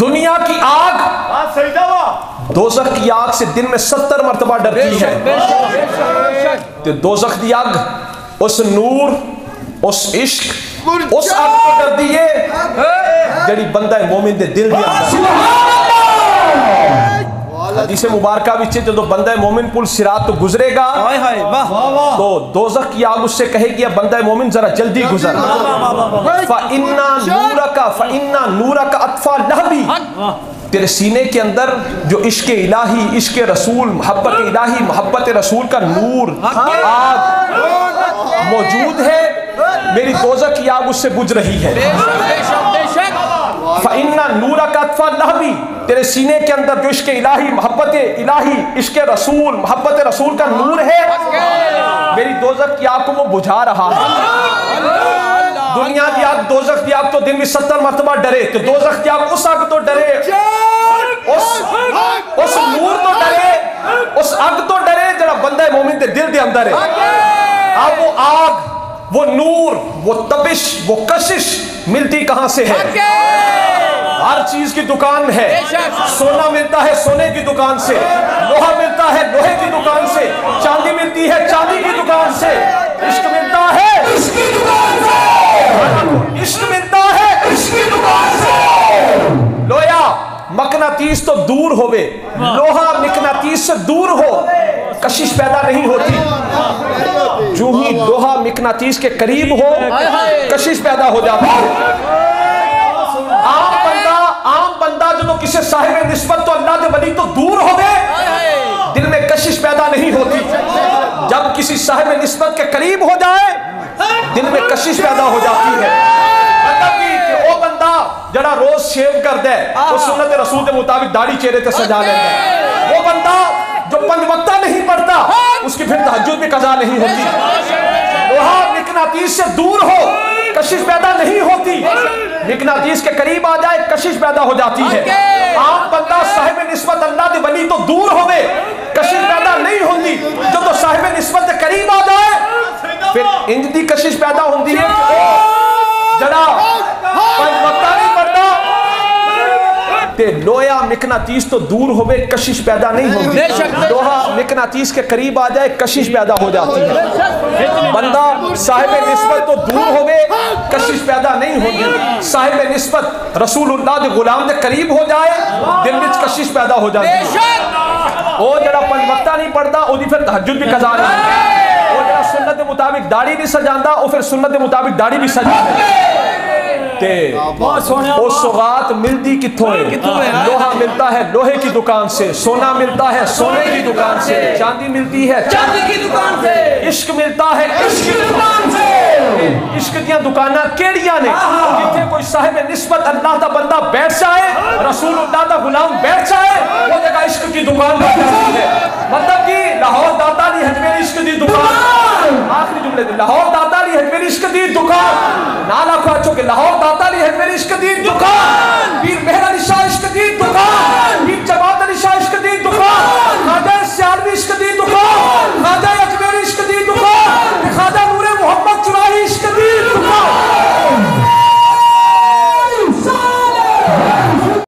दुनिया की आग। दोजख की आग से दिन में सत्तर मरतबा डरती है। तो दोजख की आग उस नूर उस इश्क उस आग से डरती है जड़ी बंदा मोमिन दे दिल दी हदीस मुबारका जो बंदा मोमिन पुल सिरात तो गुजरेगा। तो दोजख की आग उससे कहेगी अब बंदा मोमिन जरा जल्दी गुजर। इन्ना नूरा का इन्ना नूरा का अतफा लहबी। तेरे सीने के अंदर जो इश्क इलाही इश्क रसूल मोहब्बत इलाही मोहब्बत रसूल का नूर आग मौजूद है। मेरी दोजक की आग उससे बुझ रही है। फ़िन्ना नूरा का अतफा लहबी तेरे सीने के अंदर जो इश्क इलाही मोहब्बत इलाही इश्क रसूल मोहब्बत रसूल का नूर है मेरी दोजख की आग को वो बुझा रहा है दुनिया की आग दोजख की आग तो दिन में सत्तर मरतबा डरे तो दोजख की आग उस आग तो डरे उस उस नूर तो डरे उस आग तो डरे जरा बंदा मोमिन दे दिल दे अंदर है अब वो आग वो नूर वो तबिश वो कशिश मिलती कहाँ से है? हर चीज़ की दुकान है। सोना मिलता है सोने की दुकान से। लोहा मिलता है लोहे की दुकान से। चांदी मिलती है चांदी की दुकान से। इश्क मिलता है। इश्क मिलता है। इश्क दुकान से। लोया मकनातीस तो दूर होवे। लोहा मिकनातीस से दूर हो। कशिश पैदा नहीं होती। जो ही लोहा मिकनातीस के करीब हो, कशिश पैदा हो जाती है। आम बंदा आम बंदा जो किसी साहिब निस्बत तो अल्लाह के वली तो दूर हो गए, दिल में कशिश पैदा नहीं होती। जब किसी साहिब निस्बत के करीब हो जाए, दिल में कशिश पैदा हो जाती है। मतलब जड़ा रोज शेव कर दे वो सुन्नत रसूल के मुताबिक दाढ़ी चेहरे से सजा लेता है वो बंदा, जो वक्ता नहीं पढ़ता उसकी फिर तहज्जुद भी कजा नहीं होती। लोहा मिकनातीस से दूर हो कशिश पैदा नहीं होती। मिकनातीस के करीब आ जाए कशिश पैदा हो जाती है। आम बंदा साहिब निस्बत अल्लाह के वली तो दूर होवे कशिश पैदा नहीं होती। जब तो साहिब निस्बत के करीब आ जाए फिर इंज दी कशिश पैदा होती है। कि वक्ता नहीं पढ़ता ते लोया मिकनातीस तो दूर होवे कशिश पैदा नहीं लोहा मिकनातीस के करीब आ जाए, कशिश पैदा हो जाती है। बंदा साहिब निस्बत तो दूर होवे, कशिश पैदा नहीं होती साहिब निस्बत दे गुलाम दे करीब हो जाए, दिल में कशिश पैदा हो जाती है। ओ जरा पंज नहीं पढ़ता ओदी फिर तहज्जुद भी कजा नहीं ओ जरा सुन्नत के मुताबिक दाढ़ी नहीं सजांदा ओ फिर सुन्नत के मुताबिक दाढ़ी भी सजा ते ओ सौगात मिलती कितों है? लोहा मिलता है लोहे की दुकान से। सोना मिलता है सोने की दुकान से। चांदी मिलती है। चांदी की दुकान से। इश्क मिलता है। इश्क की दुकान से। इश्क दी दुकाना केड़ियाँ ने। जिथे कोई साहिब निस्बत अल्लाह दा बंदा बैठ जाए रसूल रसूलुल्लाह दा गुलाम बैठ जाए वो जगह इश्क की दुकान बन जाती है मतलब कि लाहौर दाता दी हजमेर इश्क दी दुकान लाहौर दाता है मेरी इश्क दी दुकान। नाला खा चुके, लाहौर दाता है मेरी इश्क दी दुकान। पीर मेहरा निशा इश्क